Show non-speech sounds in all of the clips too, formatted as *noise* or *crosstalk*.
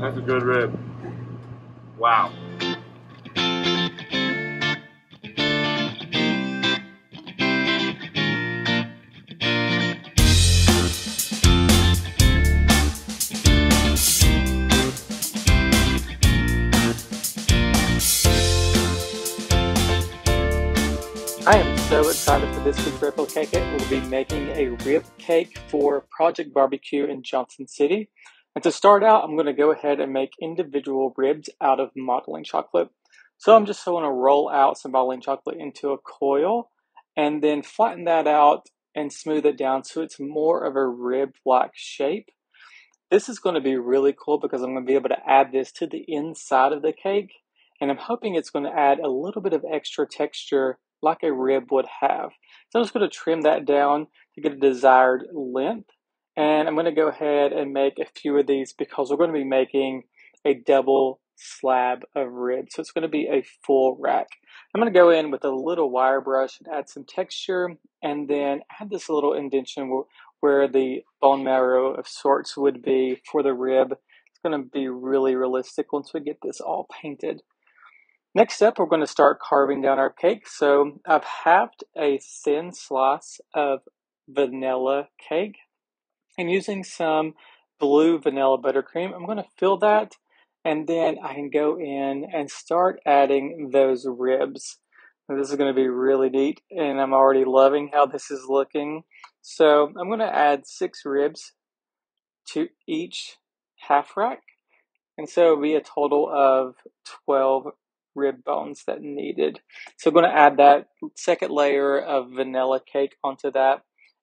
That's a good rib. Wow. So excited for this week's Replicake It. We'll be making a rib cake for Project Barbecue in Johnson City. And to start out, I'm going to go ahead and make individual ribs out of modeling chocolate. So I'm just going to roll out some modeling chocolate into a coil and then flatten that out and smooth it down so it's more of a rib-like shape. This is going to be really cool because I'm going to be able to add this to the inside of the cake. And I'm hoping it's going to add a little bit of extra texture like a rib would have. So I'm just going to trim that down to get a desired length. And I'm going to go ahead and make a few of these because we're going to be making a double slab of ribs. So it's going to be a full rack. I'm going to go in with a little wire brush and add some texture and then add this little indentation where the bone marrow of sorts would be for the rib. It's going to be really realistic once we get this all painted. Next up, we're going to start carving down our cake. So I've halved a thin slice of vanilla cake and using some blue vanilla buttercream, I'm going to fill that and then I can go in and start adding those ribs. this is going to be really neat and I'm already loving how this is looking. So I'm going to add six ribs to each half rack. And so it'll be a total of 12 rib bones that needed. So I'm going to add that second layer of vanilla cake onto that.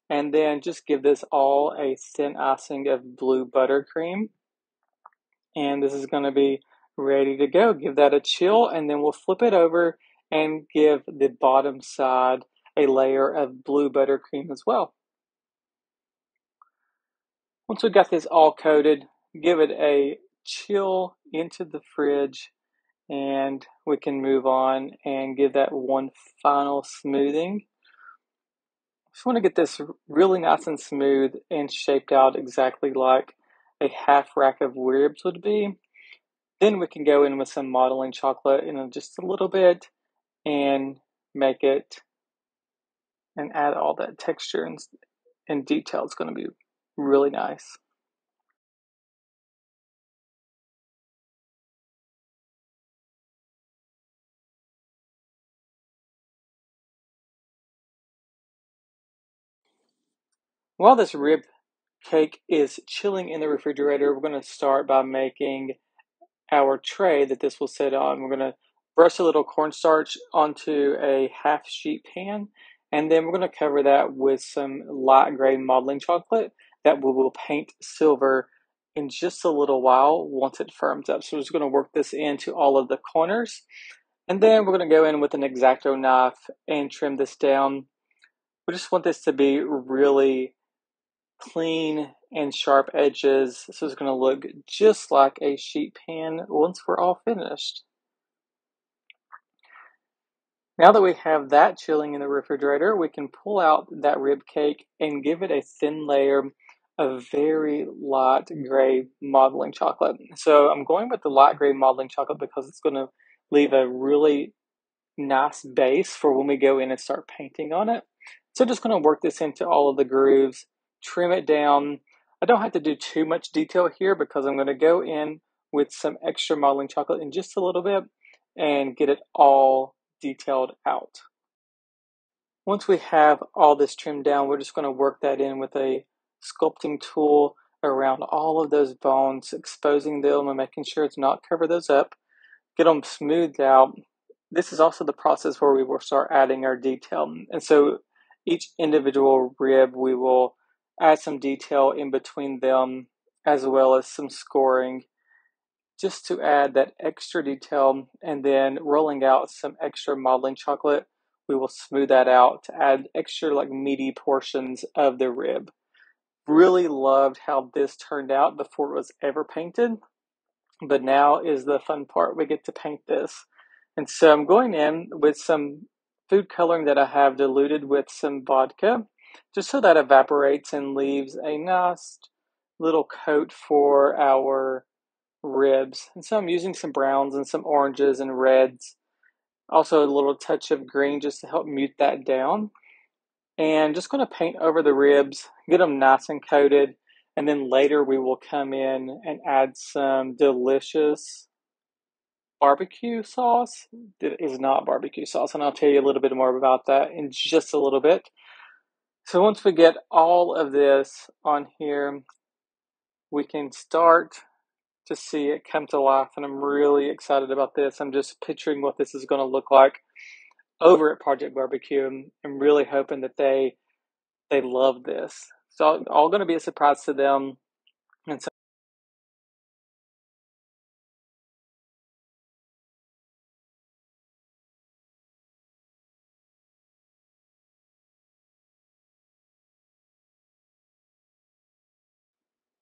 And then just give this all a thin icing of blue buttercream. And this is going to be ready to go. Give that a chill and then we'll flip it over and give the bottom side a layer of blue buttercream as well. Once we've got this all coated, give it a chill into the fridge and we can move on and give that one final smoothing. Just want to get this really nice and smooth and shaped out exactly like a half rack of ribs would be. Then we can go in with some modeling chocolate in just a little bit and make it and add all that texture and, and detail. It's going to be really nice. While this rib cake is chilling in the refrigerator, we're going to start by making our tray that this will sit on. We're going to brush a little cornstarch onto a half sheet pan, and then we're going to cover that with some light gray modeling chocolate that we will paint silver in just a little while once it firms up. So we're just going to work this into all of the corners. And then we're going to go in with an X-Acto knife and trim this down. We just want this to be really clean and sharp edges. So it's going to look just like a sheet pan once we're all finished. Now that we have that chilling in the refrigerator, we can pull out that rib cake and give it a thin layer of very light gray modeling chocolate. So I'm going with the light gray modeling chocolate because it's going to leave a really nice base for when we go in and start painting on it. So just going to work this into all of the grooves trim it down. I don't have to do too much detail here because I'm going to go in with some extra modeling chocolate in just a little bit and get it all detailed out. Once we have all this trimmed down, we're just going to work that in with a sculpting tool around all of those bones, exposing them and making sure it's not cover those up, get them smoothed out. This is also the process where we will start adding our detail. And so each individual rib we will add some detail in between them as well as some scoring just to add that extra detail and then rolling out some extra modeling chocolate. We will smooth that out to add extra like meaty portions of the rib. Really loved how this turned out before it was ever painted but now is the fun part. We get to paint this. And so i'm going in with some food coloring that i have diluted with some vodka just so that evaporates and leaves a nice little coat for our ribs. And so I'm using some browns and some oranges and reds. Also a little touch of green just to help mute that down. And just going to paint over the ribs, get them nice and coated. And then later we will come in and add some delicious barbecue sauce. It is not barbecue sauce, and I'll tell you a little bit more about that in just a little bit. So once we get all of this on here, we can start to see it come to life, and I'm really excited about this. I'm just picturing what this is going to look like over at Project Barbecue. I'm really hoping that they they love this. So all going to be a surprise to them, and so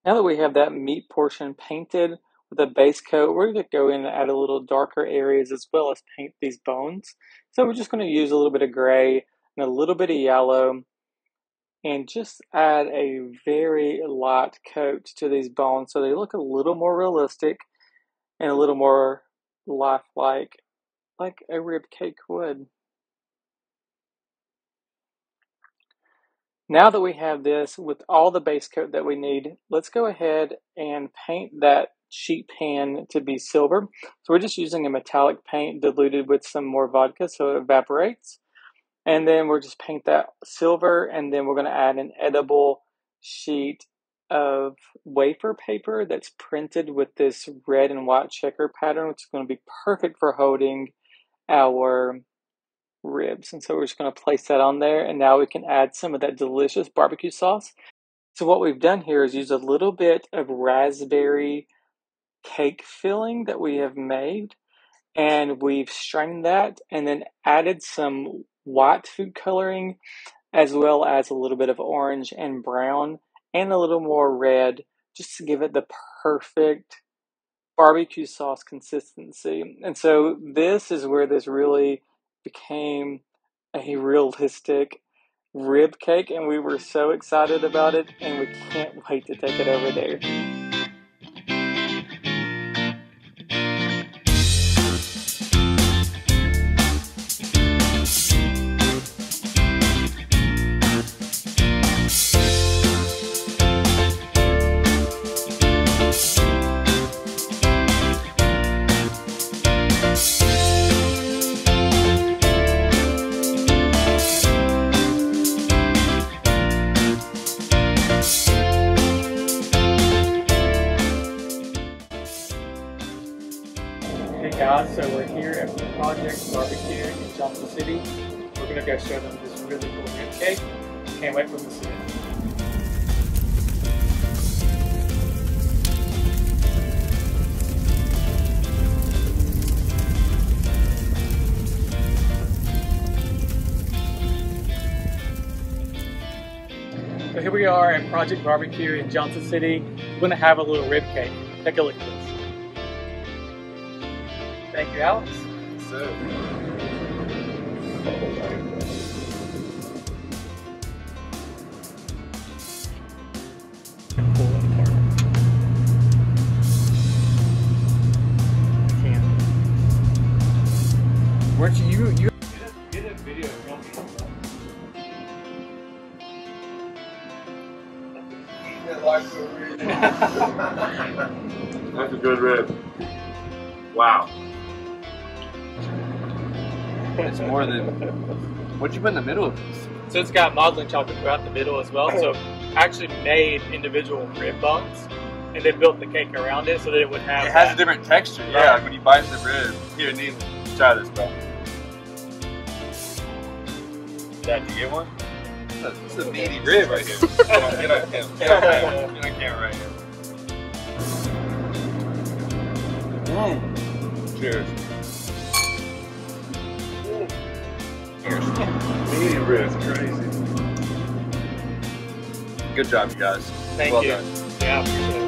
Now that we have that meat portion painted with a base coat, we're going to go in and add a little darker areas as well as paint these bones. So we're just going to use a little bit of gray and a little bit of yellow and just add a very light coat to these bones so they look a little more realistic and a little more lifelike like a rib cake would. Now that we have this with all the base coat that we need, let's go ahead and paint that sheet pan to be silver. So we're just using a metallic paint diluted with some more vodka so it evaporates. And then we'll just paint that silver and then we're going to add an edible sheet of wafer paper that's printed with this red and white checker pattern, which is going to be perfect for holding our ribs. And so we're just going to place that on there. And now we can add some of that delicious barbecue sauce. So what we've done here is use a little bit of raspberry cake filling that we have made. And we've strained that and then added some white food coloring as well as a little bit of orange and brown and a little more red just to give it the perfect barbecue sauce consistency. And so this is where this really became a realistic rib cake, and we were so excited about it, and we can't wait to take it over there. Guys, so we're here at Project Barbecue in Johnson City. We're gonna go show them this really cool rib cake. Can't wait for them to see it. So here we are at Project Barbecue in Johnson City. We're gonna have a little rib cake. Take a look at this. Thank you, Alex. So, pull it apart. Can. Weren't you you? you get a video filming. *laughs* That's a good rib. Wow. It's more than. What'd you put in the middle of this? So it's got modeling chocolate throughout the middle as well. So actually made individual rib bones and then built the cake around it so that it would have. It has that- a different texture. Yeah, like when you bite the rib. Here, Neil, try this, bro. Dad, you get one? This is a meaty *laughs* rib right here. Get on, get on camera. Get on camera. Get on camera right here. Mm. Cheers. Meaty ribs, crazy. Good job, you guys. Thank well you. done. Yeah, I appreciate it.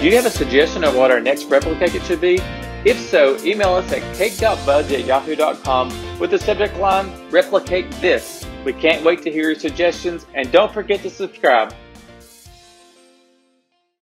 Do you have a suggestion of what our next Replicake It should be? If so, email us at cakebuds at yahoo.com with the subject line Replicate This. We can't wait to hear your suggestions and don't forget to subscribe.